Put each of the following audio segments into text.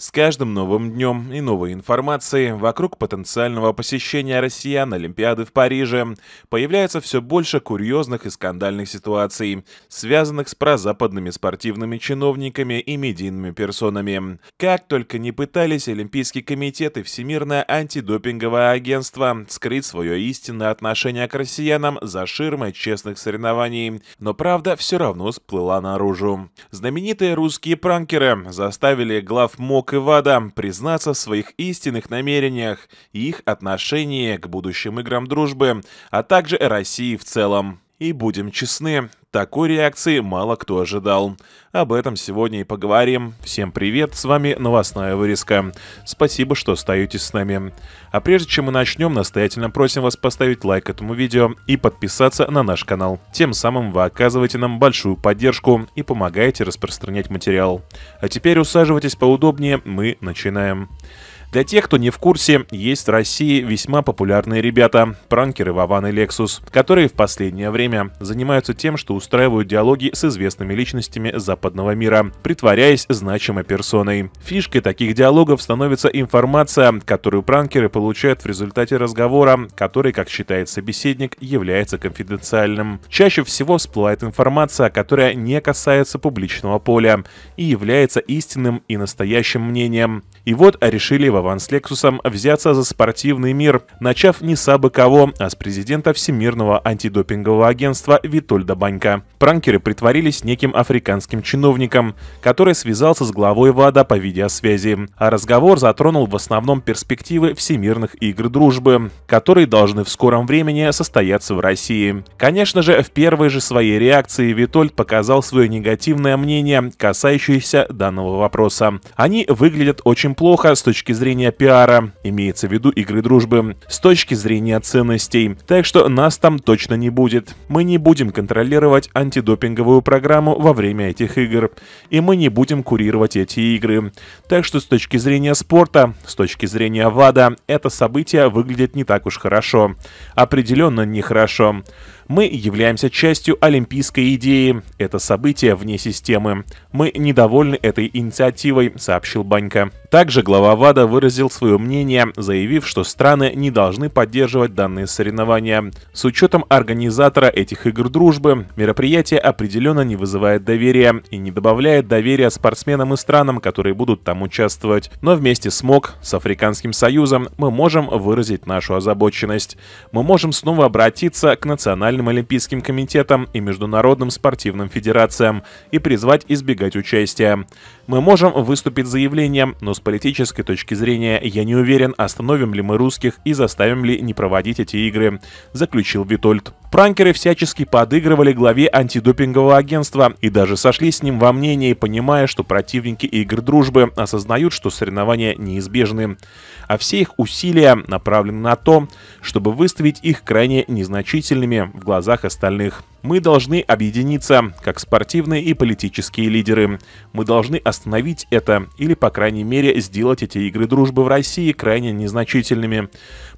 С каждым новым днем и новой информацией вокруг потенциального посещения россиян Олимпиады в Париже появляется все больше курьезных и скандальных ситуаций, связанных с прозападными спортивными чиновниками и медийными персонами. Как только не пытались Олимпийский комитет и Всемирное антидопинговое агентство скрыть свое истинное отношение к россиянам за ширмой честных соревнований, но правда все равно всплыла наружу. Знаменитые русские пранкеры заставили глав МОК и Вада признаться в своих истинных намерениях и их отношении к будущим играм дружбы, а также России в целом. И будем честны, такой реакции мало кто ожидал. Об этом сегодня и поговорим. Всем привет, с вами новостная вырезка. Спасибо, что остаетесь с нами. А прежде чем мы начнем, настоятельно просим вас поставить лайк этому видео и подписаться на наш канал. Тем самым вы оказываете нам большую поддержку и помогаете распространять материал. А теперь усаживайтесь поудобнее, мы начинаем. Для тех, кто не в курсе, есть в России весьма популярные ребята, пранкеры Вован и Lexus, которые в последнее время занимаются тем, что устраивают диалоги с известными личностями западного мира, притворяясь значимой персоной. Фишкой таких диалогов становится информация, которую пранкеры получают в результате разговора, который, как считает собеседник, является конфиденциальным. Чаще всего всплывает информация, которая не касается публичного поля и является истинным и настоящим мнением. И вот решили Вован с Лексусом взяться за спортивный мир, начав не с абы кого, а с президента Всемирного антидопингового агентства Витольда Банька. Пранкеры притворились неким африканским чиновником, который связался с главой ВАДА по видеосвязи. А разговор затронул в основном перспективы Всемирных игр дружбы, которые должны в скором времени состояться в России. Конечно же, в первой же своей реакции Витольд показал свое негативное мнение, касающееся данного вопроса. Они выглядят очень плохо с точки зрения пиара, имеется в виду игры дружбы, с точки зрения ценностей. Так что нас там точно не будет. Мы не будем контролировать антидопинговую программу во время этих игр. И мы не будем курировать эти игры. Так что с точки зрения спорта, с точки зрения ВАДА, это событие выглядит не так уж хорошо. Определенно нехорошо. Мы являемся частью олимпийской идеи. Это событие вне системы. Мы недовольны этой инициативой, сообщил Банька. Также глава ВАДА выразил свое мнение, заявив, что страны не должны поддерживать данные соревнования. С учетом организатора этих игр дружбы, мероприятие определенно не вызывает доверия и не добавляет доверия спортсменам и странам, которые будут там участвовать. Но вместе с МОК, с Африканским Союзом, мы можем выразить нашу озабоченность. Мы можем снова обратиться к национальным Национальным олимпийским комитетом и международным спортивным федерациям и призвать избегать участия. Мы можем выступить заявлением, но с политической точки зрения я не уверен, остановим ли мы русских и заставим ли не проводить эти игры, заключил Витольд. Пранкеры всячески подыгрывали главе антидопингового агентства и даже сошли с ним во мнении, понимая, что противники игр дружбы осознают, что соревнования неизбежны. А все их усилия направлены на то, чтобы выставить их крайне незначительными в глазах остальных. Мы должны объединиться, как спортивные и политические лидеры. Мы должны остановить это, или, по крайней мере, сделать эти игры дружбы в России крайне незначительными.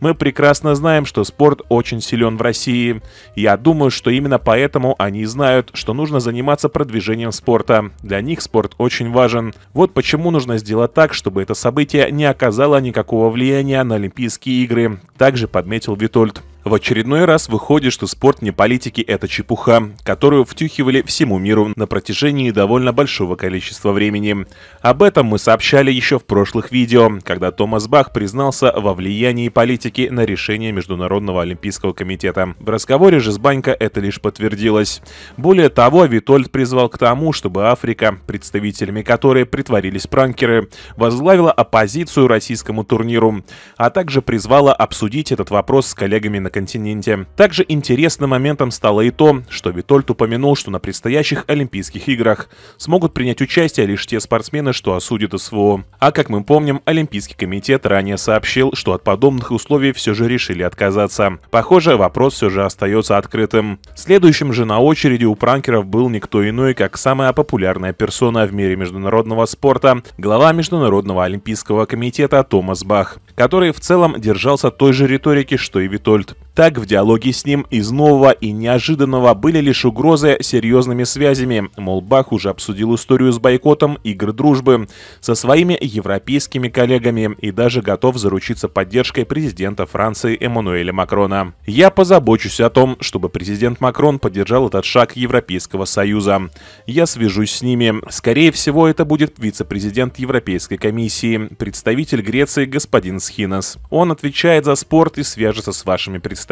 Мы прекрасно знаем, что спорт очень силен в России. Я думаю, что именно поэтому они знают, что нужно заниматься продвижением спорта. Для них спорт очень важен. Вот почему нужно сделать так, чтобы это событие не оказало никакого влияния на Олимпийские игры. Также подметил Витольд. В очередной раз выходит, что спорт не политики – это чепуха, которую втюхивали всему миру на протяжении довольно большого количества времени. Об этом мы сообщали еще в прошлых видео, когда Томас Бах признался во влиянии политики на решение Международного Олимпийского комитета. В разговоре же с Банько это лишь подтвердилось. Более того, Витольд призвал к тому, чтобы Африка, представителями которой притворились пранкеры, возглавила оппозицию российскому турниру, а также призвала обсудить этот вопрос с коллегами на континенте. Также интересным моментом стало и то, что Витольд упомянул, что на предстоящих Олимпийских играх смогут принять участие лишь те спортсмены, что осудят СВО. А как мы помним, Олимпийский комитет ранее сообщил, что от подобных условий все же решили отказаться. Похоже, вопрос все же остается открытым. Следующим же на очереди у пранкеров был никто иной, как самая популярная персона в мире международного спорта, глава Международного Олимпийского комитета Томас Бах, который в целом держался той же риторики, что и Витольд. Так, в диалоге с ним из нового и неожиданного были лишь угрозы серьезными связями. Мол, Бах уже обсудил историю с бойкотом игр дружбы со своими европейскими коллегами и даже готов заручиться поддержкой президента Франции Эммануэля Макрона. Я позабочусь о том, чтобы президент Макрон поддержал этот шаг Европейского Союза. Я свяжусь с ними. Скорее всего, это будет вице-президент Европейской комиссии, представитель Греции господин Схинас. Он отвечает за спорт и свяжется с вашими представителями,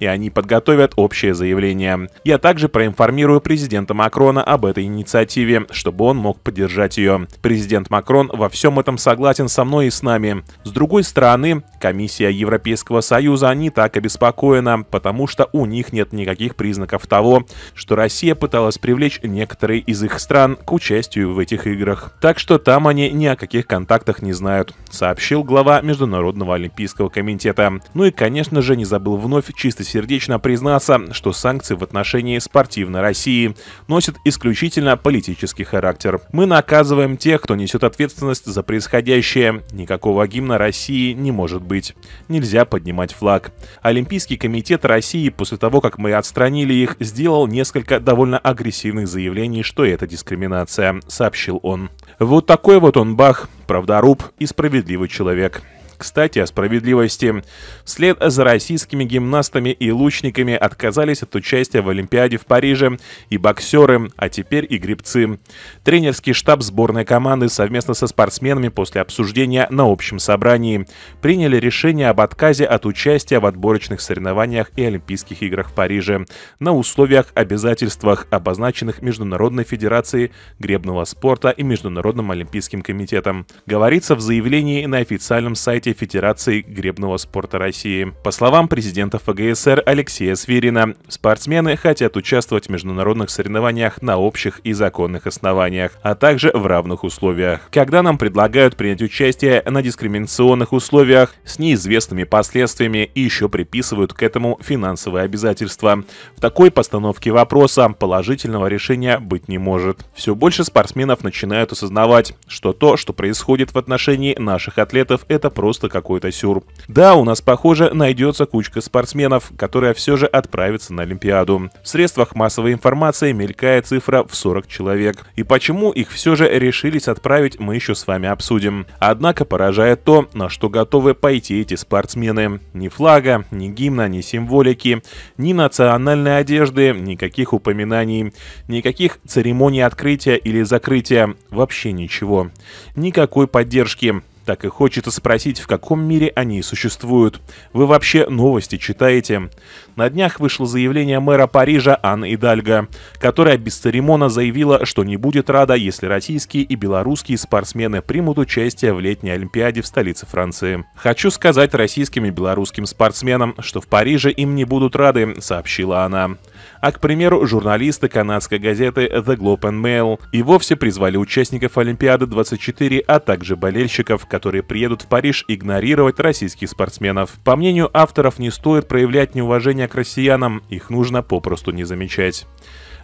и они подготовят общее заявление. Я также проинформирую президента Макрона об этой инициативе, чтобы он мог поддержать ее. Президент Макрон во всем этом согласен со мной и с нами. С другой стороны, комиссия Европейского Союза не так обеспокоена, потому что у них нет никаких признаков того, что Россия пыталась привлечь некоторые из их стран к участию в этих играх. Так что там они ни о каких контактах не знают, сообщил глава Международного Олимпийского комитета. Ну и, конечно же, не забыл вновь чистосердечно признаться, что санкции в отношении спортивной России носят исключительно политический характер. Мы наказываем тех, кто несет ответственность за происходящее. Никакого гимна России не может быть. Нельзя поднимать флаг. Олимпийский комитет России после того, как мы отстранили их, сделал несколько довольно агрессивных заявлений, что это дискриминация, сообщил он. Вот такой вот он Бах, правдоруб и справедливый человек. Кстати, о справедливости. Вслед за российскими гимнастами и лучниками отказались от участия в Олимпиаде в Париже и боксеры, а теперь и гребцы. Тренерский штаб сборной команды совместно со спортсменами после обсуждения на общем собрании приняли решение об отказе от участия в отборочных соревнованиях и Олимпийских играх в Париже на условиях обязательствах, обозначенных Международной Федерацией гребного спорта и Международным Олимпийским комитетом. Говорится в заявлении на официальном сайте Российской Федерации гребного спорта России. По словам президента ФГСР Алексея Свирина, спортсмены хотят участвовать в международных соревнованиях на общих и законных основаниях, а также в равных условиях. Когда нам предлагают принять участие на дискриминационных условиях с неизвестными последствиями и еще приписывают к этому финансовые обязательства, в такой постановке вопроса положительного решения быть не может. Все больше спортсменов начинают осознавать, что то, что происходит в отношении наших атлетов, это просто просто какой-то сюр. Да, у нас, похоже, найдется кучка спортсменов, которая все же отправится на Олимпиаду. В средствах массовой информации мелькает цифра в 40 человек. И почему их все же решились отправить, мы еще с вами обсудим. Однако поражает то, на что готовы пойти эти спортсмены. Ни флага, ни гимна, ни символики, ни национальной одежды, никаких упоминаний, никаких церемоний открытия или закрытия, вообще ничего. Никакой поддержки, так и хочется спросить, в каком мире они существуют. Вы вообще новости читаете? На днях вышло заявление мэра Парижа Анны Идальго, которая без церемона заявила, что не будет рада, если российские и белорусские спортсмены примут участие в летней Олимпиаде в столице Франции. «Хочу сказать российским и белорусским спортсменам, что в Париже им не будут рады», — сообщила она. А, к примеру, журналисты канадской газеты The Globe and Mail и вовсе призвали участников Олимпиады 24, а также болельщиков, которые приедут в Париж, игнорировать российских спортсменов. По мнению авторов, не стоит проявлять неуважение к россиянам, их нужно попросту не замечать.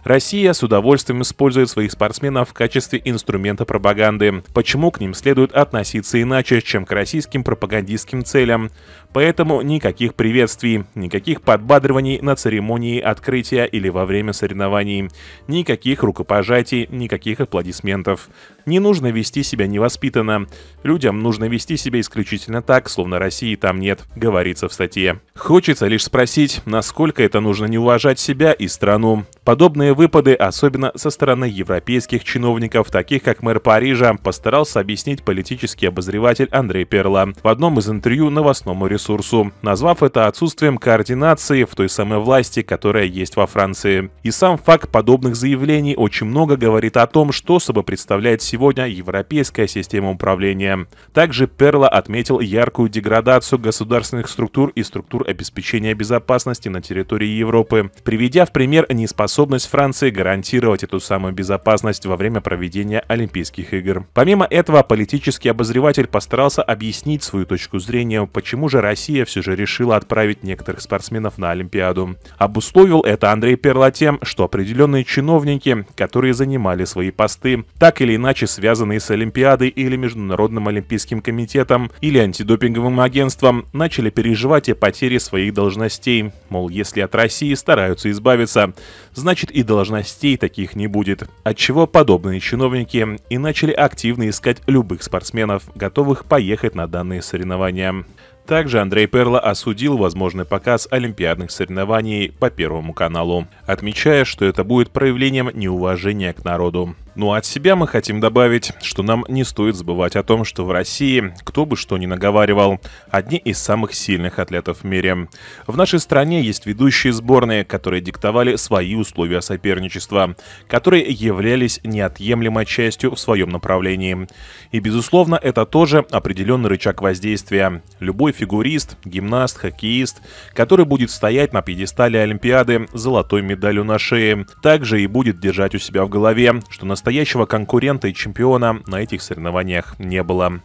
Россия с удовольствием использует своих спортсменов в качестве инструмента пропаганды. Почему к ним следует относиться иначе, чем к российским пропагандистским целям? Поэтому никаких приветствий, никаких подбадриваний на церемонии открытия или во время соревнований, никаких рукопожатий, никаких аплодисментов. Не нужно вести себя невоспитанно. Людям нужно вести себя исключительно так, словно России там нет, говорится в статье. Хочется лишь спросить, насколько это нужно не уважать себя и страну. Подобные выпады, особенно со стороны европейских чиновников, таких как мэр Парижа, постарался объяснить политический обозреватель Андрей Перла в одном из интервью новостному ресурсу, назвав это отсутствием координации в той самой власти, которая есть во Франции. И сам факт подобных заявлений очень много говорит о том, что собой представляет сегодня европейская система управления. Также Перла отметил яркую деградацию государственных структур и структур обеспечения безопасности на территории Европы, приведя в пример неспособность способность Франции гарантировать эту самую безопасность во время проведения Олимпийских игр. Помимо этого, политический обозреватель постарался объяснить свою точку зрения, почему же Россия все же решила отправить некоторых спортсменов на Олимпиаду. Обусловил это Андрей Перла тем, что определенные чиновники, которые занимали свои посты, так или иначе связанные с Олимпиадой или Международным Олимпийским комитетом или антидопинговым агентством, начали переживать о потере своих должностей. Мол, если от России стараются избавиться, значит и должностей таких не будет. Отчего подобные чиновники и начали активно искать любых спортсменов, готовых поехать на данные соревнования. Также Андрей Перло осудил возможный показ олимпиадных соревнований по Первому каналу, отмечая, что это будет проявлением неуважения к народу. Ну а от себя мы хотим добавить, что нам не стоит забывать о том, что в России, кто бы что ни наговаривал, одни из самых сильных атлетов в мире. В нашей стране есть ведущие сборные, которые диктовали свои условия соперничества, которые являлись неотъемлемой частью в своем направлении. И безусловно, это тоже определенный рычаг воздействия. Любой фигурист, гимнаст, хоккеист, который будет стоять на пьедестале Олимпиады с золотой медалью на шее, также и будет держать у себя в голове, что настоящего конкурента и чемпиона на этих соревнованиях не было.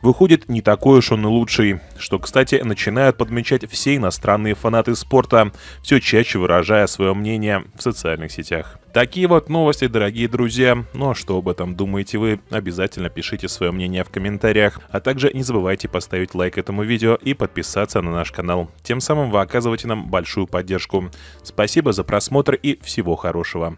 Выходит, не такой уж он и лучший, что, кстати, начинают подмечать все иностранные фанаты спорта, все чаще выражая свое мнение в социальных сетях. Такие вот новости, дорогие друзья. Ну а что об этом думаете вы? Обязательно пишите свое мнение в комментариях. А также не забывайте поставить лайк этому видео и подписаться на наш канал. Тем самым вы оказываете нам большую поддержку. Спасибо за просмотр и всего хорошего.